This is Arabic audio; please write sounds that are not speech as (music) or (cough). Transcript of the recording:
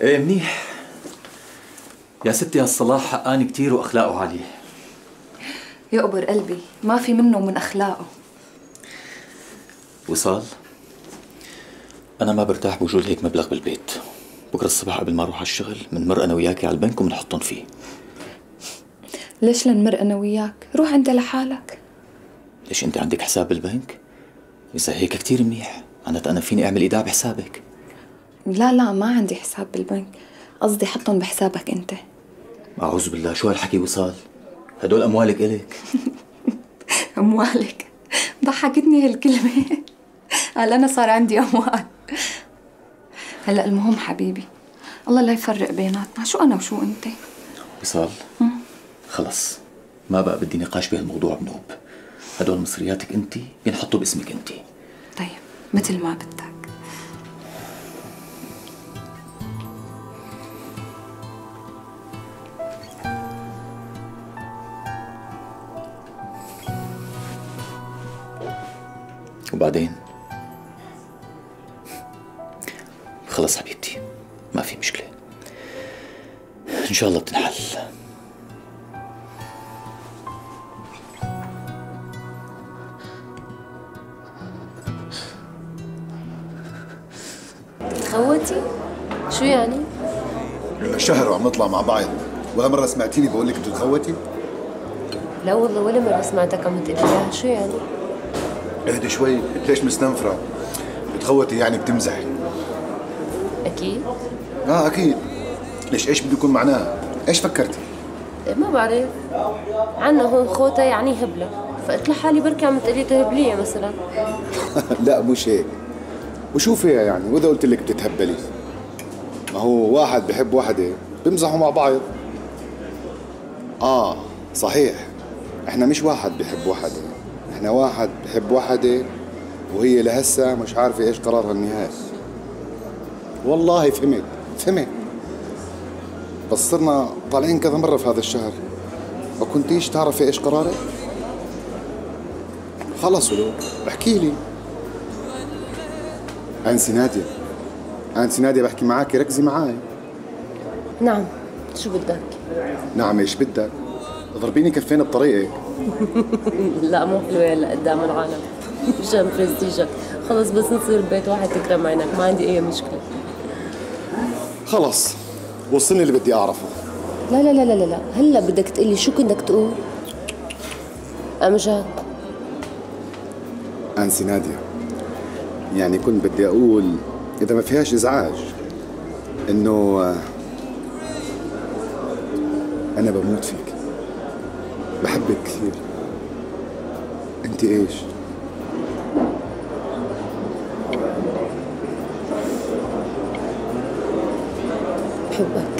إيه منيح. يا ستي هالصلاح حقاني كتير وأخلاقه عالية. يقبر قلبي ما في منه من أخلاقه. وصال أنا ما برتاح بوجود هيك مبلغ بالبيت. بكرة الصبح قبل ما أروح على الشغل بنمر أنا وياكي على البنك وبنحطهم فيه. ليش لنمر أنا وياك؟ روح أنت لحالك. ليش أنت عندك حساب بالبنك؟ إذا هيك كتير منيح. معناتها أنا فيني أعمل إيداع بحسابك. لا لا ما عندي حساب بالبنك. قصدي حطهم بحسابك أنت. أعوذ بالله. شو هالحكي وصال؟ هدول أموالك إلك؟ (laughs) أموالك. ضحكتني هالكلمة. قال أنا صار عندي أموال. هلأ المهم حبيبي الله لا يفرق بيناتنا شو أنا وشو أنت؟ وصال خلص. ما بقى بدي نقاش بهالموضوع بنوب. هدول مصرياتك أنت بينحطوا باسمك أنت. طيب مثل ما بدك. وبعدين خلص حبيبتي ما في مشكلة إن شاء الله بتنحل خوتي؟ شو يعني؟ شهر وعم نطلع مع بعض ولا مرة سمعتيني بقول لك بتتخوتي؟ لا والله ولا مرة سمعتك عم تقول شو يعني؟ اهدي شوي. ليش مستنفرة؟ بتخوتي يعني بتمزحي أكيد. آه أكيد. ليش؟ إيش بده يكون معناها؟ إيش فكرتي؟ ما بعرف. عنا هون خوته يعني هبلة. فقلت لحالي بركي عم تقولي تهبلية مثلا. (laughs) لا مش هيك وشو فيها يعني وإذا قلت لك بتتهبلي. ما هو واحد بحب وحدة بيمزحوا مع بعض. آه صحيح. إحنا مش واحد بحب وحدة. إحنا واحد بحب وحدة وهي لهسه مش عارفة إيش قرارها النهائي. والله فهمت فهمت. بس صرنا طالعين كذا مرة في هذا الشهر. ما كنتيش تعرفي إيش قرارك؟ خلص ولو احكي لي. انسي نادية. انسي نادية بحكي معك ركزي معي نعم شو بدك؟ نعم إيش بدك؟ ضربيني كفين بطريقك (laughs) لا مو حلوة هلا قدام العالم. مشان برستيجك. خلص بس نصير ببيت واحد تكرم عينك. ما عندي أي مشكلة. خلص. وصلني اللي بدي أعرفه. لا لا لا لا لا, لا. هلا بدك تقلي شو كنت تقول؟ أمجد أنسي نادية. يعني كنت بدي أقول إذا ما فيهاش إزعاج إنه آه، أنا بموت فيك. بحبك كثير. انت إيش؟ بحبك.